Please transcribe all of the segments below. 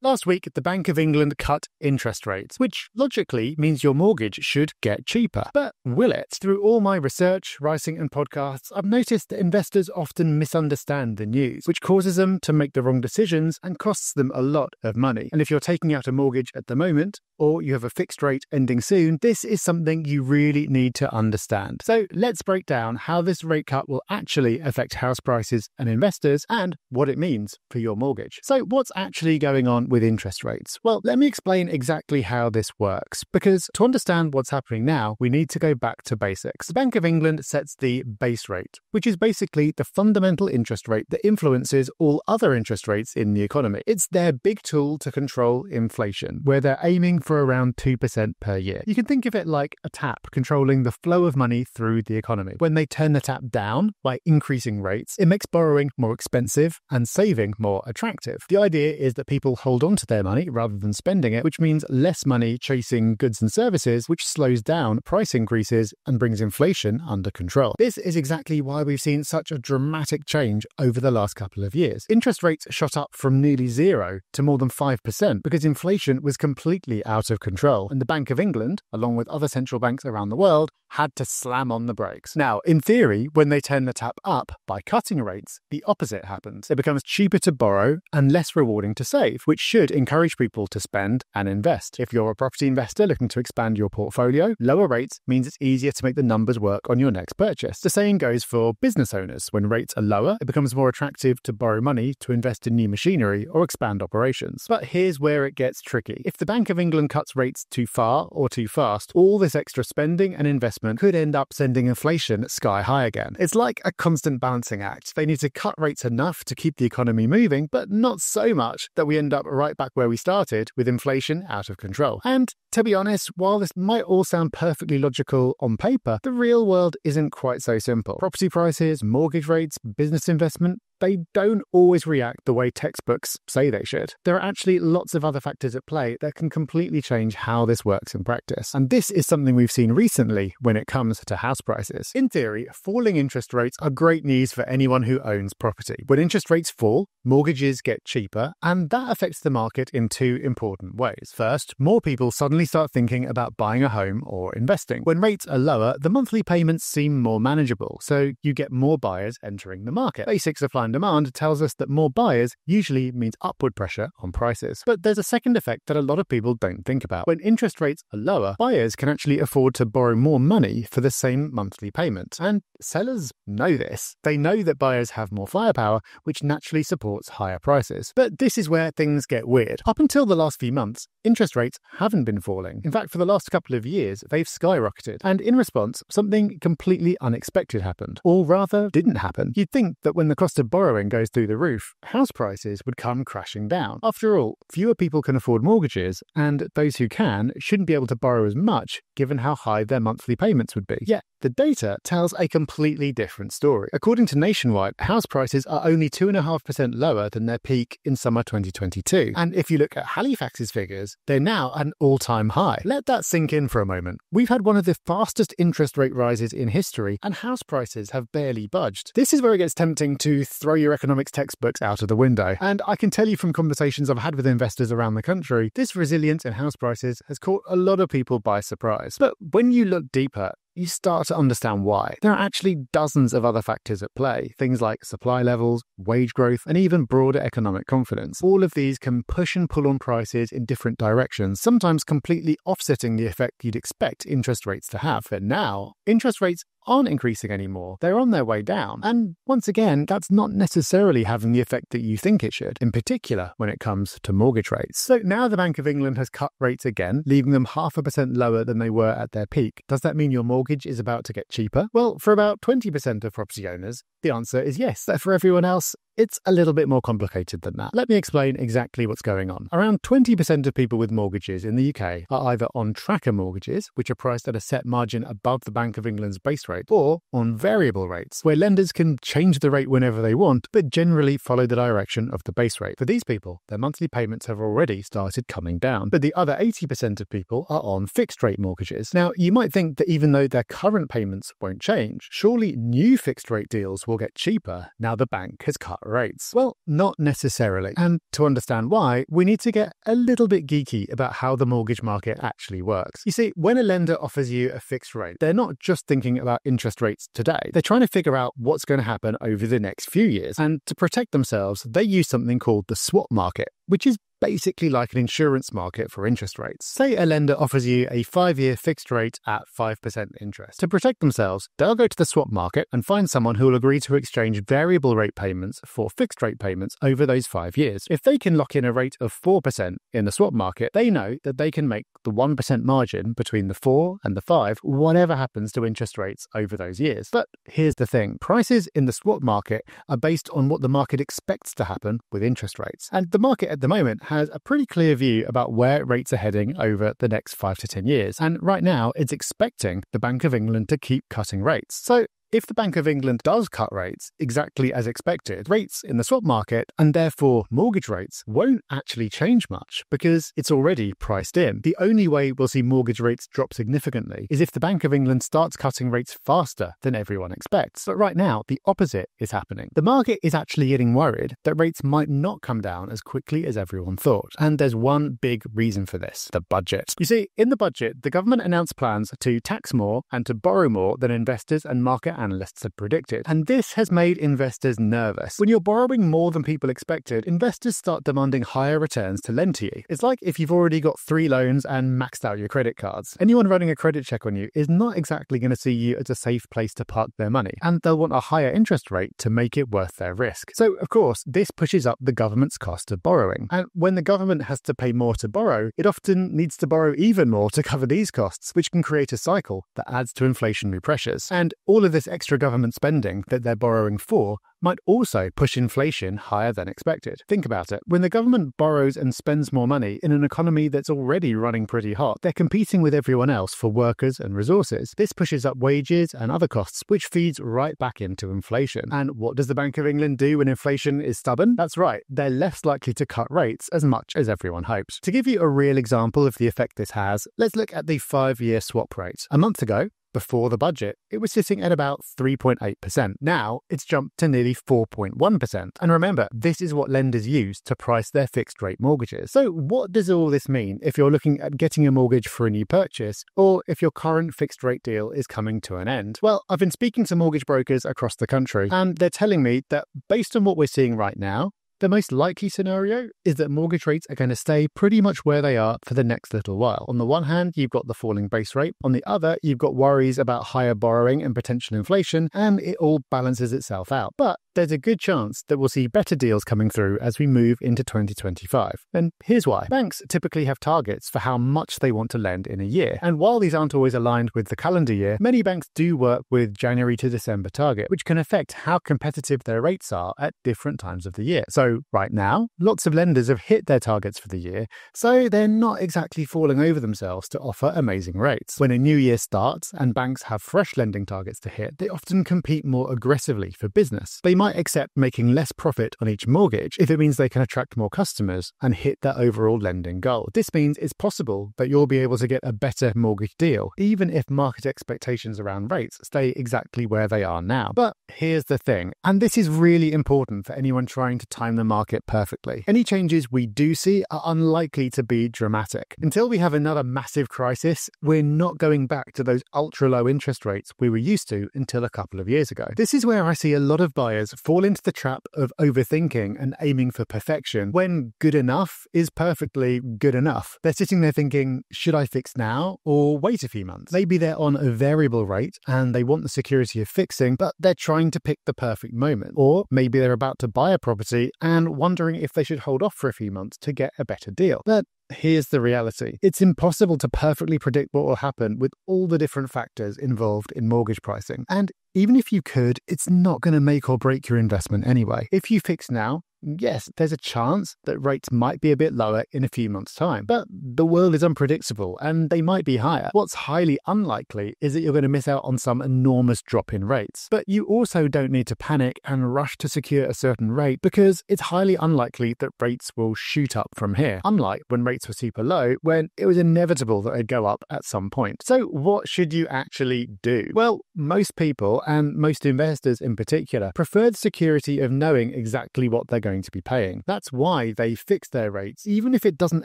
Last week, the Bank of England cut interest rates, which logically means your mortgage should get cheaper. But will it? Through all my research, writing, and podcasts, I've noticed that investors often misunderstand the news, which causes them to make the wrong decisions and costs them a lot of money. And if you're taking out a mortgage at the moment, or you have a fixed rate ending soon, this is something you really need to understand. So let's break down how this rate cut will actually affect house prices and investors and what it means for your mortgage. So, what's actually going on with interest rates? Well, let me explain exactly how this works, because to understand what's happening now, we need to go back to basics. The Bank of England sets the base rate, which is basically the fundamental interest rate that influences all other interest rates in the economy. It's their big tool to control inflation, where they're aiming for around 2% per year. You can think of it like a tap controlling the flow of money through the economy. When they turn the tap down by increasing rates, it makes borrowing more expensive and saving more attractive. The idea is that people hold on to their money rather than spending it, which means less money chasing goods and services, which slows down price increases and brings inflation under control. This is exactly why we've seen such a dramatic change over the last couple of years. Interest rates shot up from nearly zero to more than 5% because inflation was completely out of control, and the Bank of England, along with other central banks around the world, had to slam on the brakes. Now, in theory, when they turn the tap up by cutting rates, the opposite happens. It becomes cheaper to borrow and less rewarding to save, which should encourage people to spend and invest. If you're a property investor looking to expand your portfolio, lower rates means it's easier to make the numbers work on your next purchase. The same goes for business owners. When rates are lower, it becomes more attractive to borrow money to invest in new machinery or expand operations. But here's where it gets tricky. If the Bank of England cuts rates too far or too fast, all this extra spending and investment could end up sending inflation sky high again. It's like a constant balancing act. They need to cut rates enough to keep the economy moving, but not so much that we end up right back where we started with inflation out of control. And to be honest, while this might all sound perfectly logical on paper, the real world isn't quite so simple. Property prices, mortgage rates, business investment, they don't always react the way textbooks say they should. There are actually lots of other factors at play that can completely change how this works in practice. And this is something we've seen recently when it comes to house prices. In theory, falling interest rates are great news for anyone who owns property. When interest rates fall, mortgages get cheaper, and that affects the market in two important ways. First, more people suddenly start thinking about buying a home or investing. When rates are lower, the monthly payments seem more manageable, so you get more buyers entering the market. Basic supply and demand tells us that more buyers usually means upward pressure on prices. But there's a second effect that a lot of people don't think about. When interest rates are lower, buyers can actually afford to borrow more money for the same monthly payment. And sellers know this. They know that buyers have more firepower, which naturally supports higher prices. But this is where things get weird. Up until the last few months, interest rates haven't been falling. In fact, for the last couple of years, they've skyrocketed. And in response, something completely unexpected happened. Or rather, didn't happen. You'd think that when the cost of borrowing goes through the roof, house prices would come crashing down. After all, fewer people can afford mortgages, and those who can shouldn't be able to borrow as much given how high their monthly payments would be. Yet, the data tells a completely different story. According to Nationwide, house prices are only 2.5% lower than their peak in summer 2022. And if you look at Halifax's figures, they're now at an all time high. Let that sink in for a moment. We've had one of the fastest interest rate rises in history, and house prices have barely budged. This is where it gets tempting to throw your economics textbooks out of the window. And I can tell you from conversations I've had with investors around the country, this resilience in house prices has caught a lot of people by surprise. But when you look deeper, you start to understand why. There are actually dozens of other factors at play, things like supply levels, wage growth, and even broader economic confidence. All of these can push and pull on prices in different directions, sometimes completely offsetting the effect you'd expect interest rates to have. But now, interest rates aren't increasing anymore. They're on their way down. And once again, that's not necessarily having the effect that you think it should, in particular when it comes to mortgage rates. So now the Bank of England has cut rates again, leaving them half a percent lower than they were at their peak. Does that mean your mortgage is about to get cheaper? Well, for about 20% of property owners, the answer is yes. For everyone else, it's a little bit more complicated than that. Let me explain exactly what's going on. Around 20% of people with mortgages in the UK are either on tracker mortgages, which are priced at a set margin above the Bank of England's base rate, or on variable rates, where lenders can change the rate whenever they want, but generally follow the direction of the base rate. For these people, their monthly payments have already started coming down. But the other 80% of people are on fixed rate mortgages. Now, you might think that even though their current payments won't change, surely new fixed rate deals will get cheaper now the bank has cut rates? Well, not necessarily. And to understand why, we need to get a little bit geeky about how the mortgage market actually works. You see, when a lender offers you a fixed rate, they're not just thinking about interest rates today, they're trying to figure out what's going to happen over the next few years. And to protect themselves, they use something called the swap market, which is basically like an insurance market for interest rates. Say a lender offers you a five year fixed rate at 5% interest. To protect themselves, they'll go to the swap market and find someone who will agree to exchange variable rate payments for fixed rate payments over those five years. If they can lock in a rate of 4% in the swap market, they know that they can make the 1% margin between the 4 and the 5, whatever happens to interest rates over those years. But here's the thing prices in the swap market are based on what the market expects to happen with interest rates. And the market at the moment has a pretty clear view about where rates are heading over the next 5 to 10 years. And right now, it's expecting the Bank of England to keep cutting rates. So if the Bank of England does cut rates exactly as expected, rates in the swap market and therefore mortgage rates won't actually change much because it's already priced in. The only way we'll see mortgage rates drop significantly is if the Bank of England starts cutting rates faster than everyone expects. But right now, the opposite is happening. The market is actually getting worried that rates might not come down as quickly as everyone thought. And there's one big reason for this the budget. You see, in the budget, the government announced plans to tax more and to borrow more than investors and market analysts had predicted. And this has made investors nervous. When you're borrowing more than people expected, investors start demanding higher returns to lend to you. It's like if you've already got three loans and maxed out your credit cards. Anyone running a credit check on you is not exactly going to see you as a safe place to park their money, and they'll want a higher interest rate to make it worth their risk. So, of course, this pushes up the government's cost of borrowing. And when the government has to pay more to borrow, it often needs to borrow even more to cover these costs, which can create a cycle that adds to inflationary pressures. And all of this extra government spending that they're borrowing for might also push inflation higher than expected. Think about it. When the government borrows and spends more money in an economy that's already running pretty hot, they're competing with everyone else for workers and resources. This pushes up wages and other costs, which feeds right back into inflation. And what does the Bank of England do when inflation is stubborn? That's right, they're less likely to cut rates as much as everyone hopes. To give you a real example of the effect this has, let's look at the five year swap rate. A month ago, before the budget, it was sitting at about 3.8%. Now it's jumped to nearly 4.1%. And remember, this is what lenders use to price their fixed rate mortgages. So, what does all this mean if you're looking at getting a mortgage for a new purchase or if your current fixed rate deal is coming to an end? Well, I've been speaking to mortgage brokers across the country, and they're telling me that based on what we're seeing right now, the most likely scenario is that mortgage rates are going to stay pretty much where they are for the next little while. On the one hand, you've got the falling base rate. On the other, you've got worries about higher borrowing and potential inflation, and it all balances itself out. But there's a good chance that we'll see better deals coming through as we move into 2025. And here's why. Banks typically have targets for how much they want to lend in a year. And while these aren't always aligned with the calendar year, many banks do work with January to December target, which can affect how competitive their rates are at different times of the year. So right now, lots of lenders have hit their targets for the year, so they're not exactly falling over themselves to offer amazing rates. When a new year starts and banks have fresh lending targets to hit, they often compete more aggressively for business. They might accept making less profit on each mortgage if it means they can attract more customers and hit their overall lending goal. This means it's possible that you'll be able to get a better mortgage deal, even if market expectations around rates stay exactly where they are now. But here's the thing, and this is really important for anyone trying to time the market perfectly. Any changes we do see are unlikely to be dramatic. Until we have another massive crisis, we're not going back to those ultra low interest rates we were used to until a couple of years ago. This is where I see a lot of buyers fall into the trap of overthinking and aiming for perfection when good enough is perfectly good enough. They're sitting there thinking, should I fix now or wait a few months? Maybe they're on a variable rate and they want the security of fixing, but they're trying to pick the perfect moment. Or maybe they're about to buy a property and wondering if they should hold off for a few months to get a better deal. But Here's the reality. It's impossible to perfectly predict what will happen with all the different factors involved in mortgage pricing. And even if you could, it's not going to make or break your investment anyway. If you fix now, yes, there's a chance that rates might be a bit lower in a few months' time, but the world is unpredictable and they might be higher. What's highly unlikely is that you're going to miss out on some enormous drop in rates. But you also don't need to panic and rush to secure a certain rate because it's highly unlikely that rates will shoot up from here, unlike when rates were super low, when it was inevitable that they'd go up at some point. So, what should you actually do? Well, most people, and most investors in particular, prefer the security of knowing exactly what they're going to be paying. That's why they fix their rates, even if it doesn't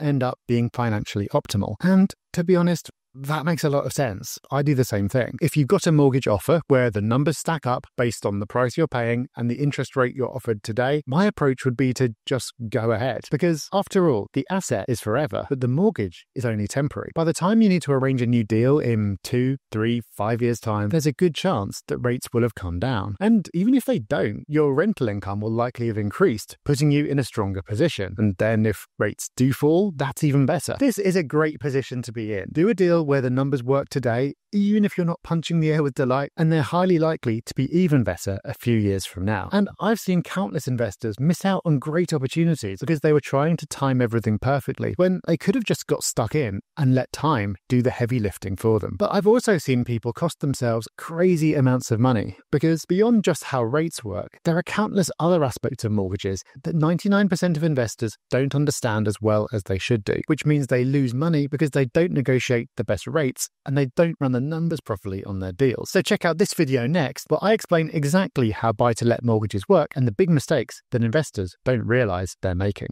end up being financially optimal. And to be honest, that makes a lot of sense. I do the same thing. If you've got a mortgage offer where the numbers stack up based on the price you're paying and the interest rate you're offered today, my approach would be to just go ahead. Because after all, the asset is forever, but the mortgage is only temporary. By the time you need to arrange a new deal in two, three, five years' time, there's a good chance that rates will have come down. And even if they don't, your rental income will likely have increased, putting you in a stronger position. And then if rates do fall, that's even better. This is a great position to be in. Do a deal where the numbers work today, even if you're not punching the air with delight, and they're highly likely to be even better a few years from now. And I've seen countless investors miss out on great opportunities because they were trying to time everything perfectly when they could have just got stuck in and let time do the heavy lifting for them. But I've also seen people cost themselves crazy amounts of money because beyond just how rates work, there are countless other aspects of mortgages that 99% of investors don't understand as well as they should do, which means they lose money because they don't negotiate the best rates and they don't run the numbers properly on their deals. So check out this video next where I explain exactly how buy to let mortgages work and the big mistakes that investors don't realize they're making.